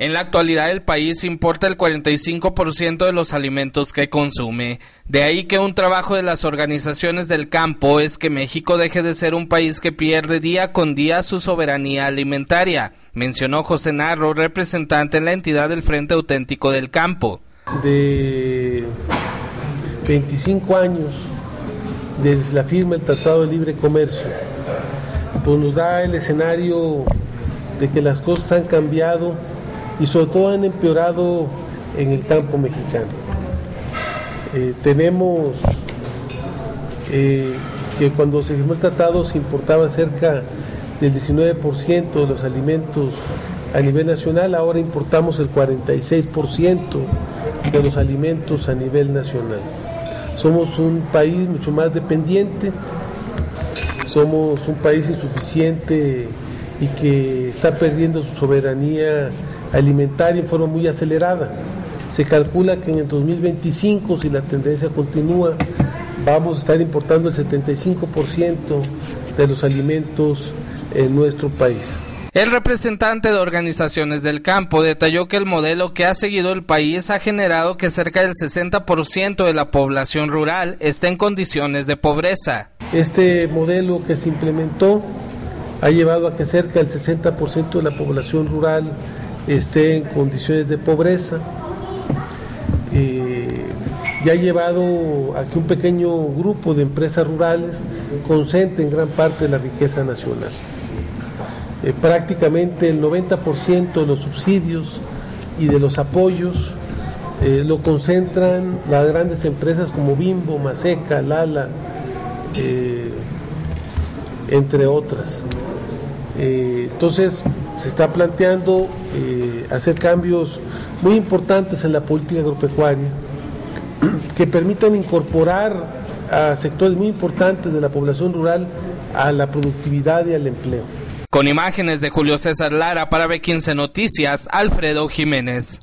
En la actualidad el país importa el 45% de los alimentos que consume. De ahí que un trabajo de las organizaciones del campo es que México deje de ser un país que pierde día con día su soberanía alimentaria, mencionó José Narro, representante en la entidad del Frente Auténtico del Campo. De 25 años desde la firma del Tratado de Libre Comercio, pues nos da el escenario de que las cosas han cambiado y sobre todo han empeorado en el campo mexicano. Eh, tenemos eh, que cuando se firmó el tratado se importaba cerca del 19% de los alimentos a nivel nacional, ahora importamos el 46% de los alimentos a nivel nacional. Somos un país mucho más dependiente, somos un país insuficiente y que está perdiendo su soberanía alimentaria en forma muy acelerada. Se calcula que en el 2025, si la tendencia continúa, vamos a estar importando el 75% de los alimentos en nuestro país. El representante de organizaciones del campo detalló que el modelo que ha seguido el país ha generado que cerca del 60% de la población rural esté en condiciones de pobreza. Este modelo que se implementó ha llevado a que cerca del 60% de la población rural esté en condiciones de pobreza. Eh, y ha llevado a que un pequeño grupo de empresas rurales concentren gran parte de la riqueza nacional. Eh, prácticamente el 90% de los subsidios y de los apoyos eh, lo concentran las grandes empresas como Bimbo, Maseca, Lala, entre otras. Entonces, se está planteando eh, hacer cambios muy importantes en la política agropecuaria que permitan incorporar a sectores muy importantes de la población rural a la productividad y al empleo. Con imágenes de Julio César Lara para B15 Noticias, Alfredo Jiménez.